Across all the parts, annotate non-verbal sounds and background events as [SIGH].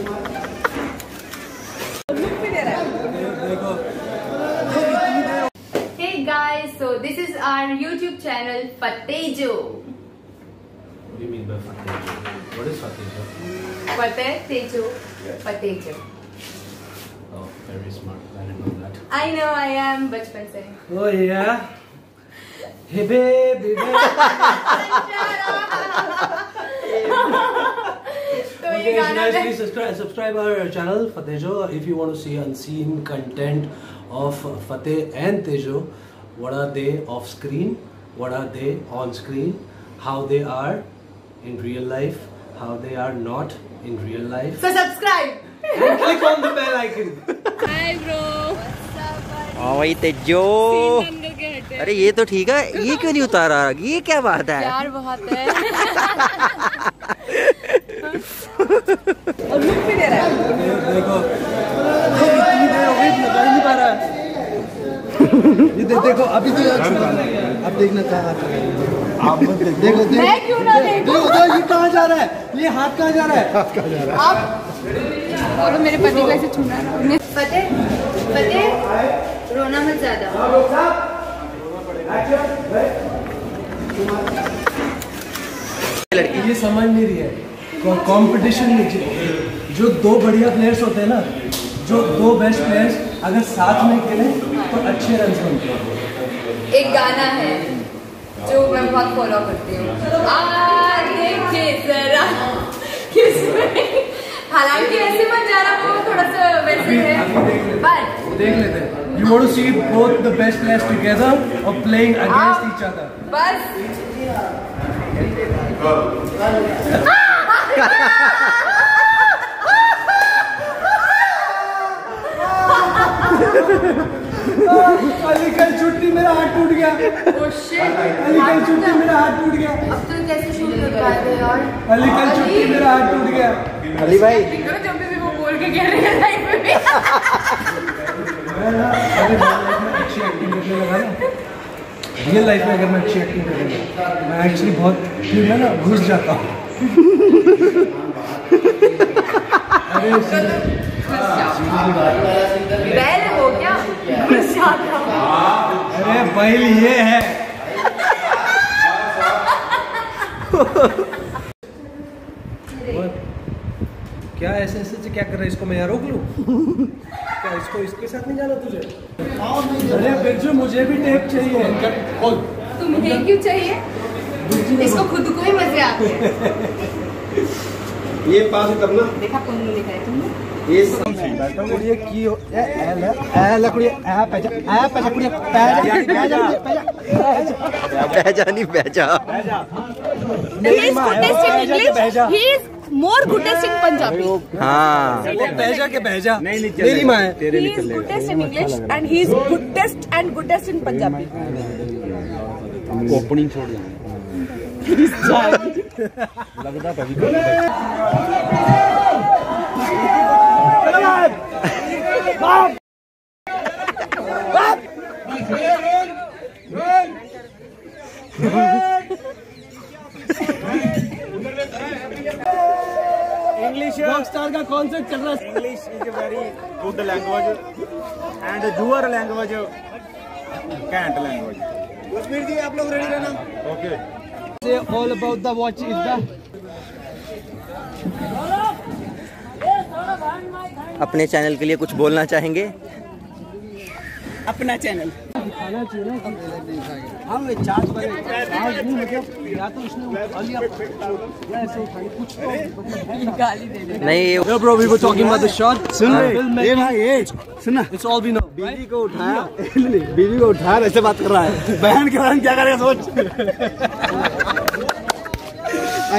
Hey guys, so this is our YouTube channel Fatejo. What do you mean by Fatejo? What is Fatejo? Fatejo. Fatejo. Oh, very smart. I didn't know that. I know I am बचपन से. Oh yeah. Hey baby, तो गाना guys, please subscribe, subscribe our channel Fatejo if you want to see unseen content of Fateh and Tejo. What are they off screen? What are they on screen? How they are in real life? How they are not in real life? So subscribe. And click on the bell icon. Hi bro हाँ भाई तेजो अरे ये तो ठीक है ये क्यों नहीं उतारा ये क्या बात है प्यार बहुत है देखो इतनी देर हो गई लगा ही नहीं पा रहा है ये दे, देखो अभी तो है। अब देखना कहाँ आप मत देखो। देखो मैं क्यों ना देखो? देखो, ये कहाँ जा रहा है? ये हाथ कहाँ जा रहा है? हाथ कहाँ जा रहा आप और मेरे पति को ऐसे छूना ना फतेह फतेह रोना मत ज़्यादा. है ये समझ नहीं रही है। कंपटीशन में जो- जो दो बढ़िया प्लेयर्स होते हैं ना जो दो बेस्ट प्लेयर्स अगर साथ में खेले तो अच्छे रन बनते हैं। एक गाना है जो मैं बहुत फॉलो करती हूँ। आ जरा किसमें हालाँकि ऐसे मत जा रहा वो थोड़ा सा वैसे है। पर देख लेते हैं। You want to see both the best players together और प्लेइंग अगेंस्ट ईच अदर बस। [LAUGHS] [LAUGHS] अली कल छुट्टी मेरा हाथ टूट गया। Oh अली कल छुट्टी मेरा हाथ टूट गया। अब तो कैसे शूट कर पाते यार? अली? कल छुट्टी मेरा हाथ टूट गया। अली भाई। जब भी वो बोल के कह रही है लाइफ में। भी मैं ना अरे लाइफ में एक्टिंग करने लगा ना रियल लाइफ में अगर मैं अच्छी एक्टिंग करने लगा मैं एक्चुअली बहुत फिर मैं ना घुस जाता हूँ। [LAUGHS] अरे सीधी- सीधी बात है। बैल हो क्या घुस जाता हूँ। बैल ये है। क्या ऐसे ऐसे से क्या कर रहा है? इसको मैं यहाँ रोक लूँ? क्या इसको इसके साथ नहीं जाना तुझे? अरे बिरजू मुझे भी टेप चाहिए। तुम्हें क्यों चाहिए? इसको खुद को ही मज़े आते हैं। [LAUGHS] ये पास करना। देखा पुन्नू लिखा है तुमने? ये कुड़िए की हो ए एल ए लकुड़िए ए पैजा ए पैजा कुड़िए पैजा पैजा। पैजा बहजा नहीं बहजा मेरी माँ है वो पैजा के पैजा। is more goodest in Punjabi. हाँ। वो पैजा के पैजा। मेरी माँ है। तेरे He is goodest in English and he is goodest and goodest in Punjabi. Opening छोड़ लगता कभी इंग्लिश स्टार का कॉन्सेप्ट चल रहा है English is a very good language and your language can't language. Kashmir ji आप लोग रेडी रहना okay Say all about the watch is the अपने चैनल के लिए कुछ बोलना चाहेंगे? अपना चैनल। चाहिए ना? हाँ। चार्ज नहीं या उसने उठा लिया। या ऐसे उठाई कुछ तो गाली दे shot. सुन ये सुनना It's all we know. बीवी को उठाया। [LAUGHS] बीवी को उठाया ऐसे बात कर रहा है। बहन के बारे में क्या करेगा सोच। [LAUGHS]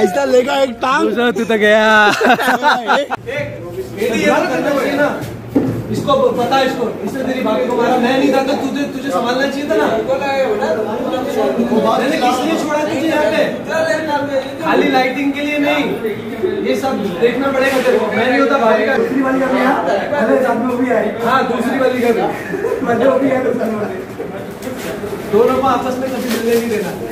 ऐसा लेगा एक टांग। तू तो गया। करना चाहिए ना इसको पता है इसको। इसने तेरी भाभी को मारा। मैं नहीं था तो तुझे तुझे संभालना चाहिए था ना? मैंने किस लिए छोड़ा तुझे यहाँ पे? खाली लाइटिंग के लिए नहीं। ये सब देखना पड़ेगा तेरे को। मैं नहीं होता भाभी का। दूसरी वाली का भी है। अरे भी आई हाँ दूसरी वाली का भी। [LAUGHS] मैं जो भी है तो साथ दोनों को आपस में कभी मिलने नहीं देना।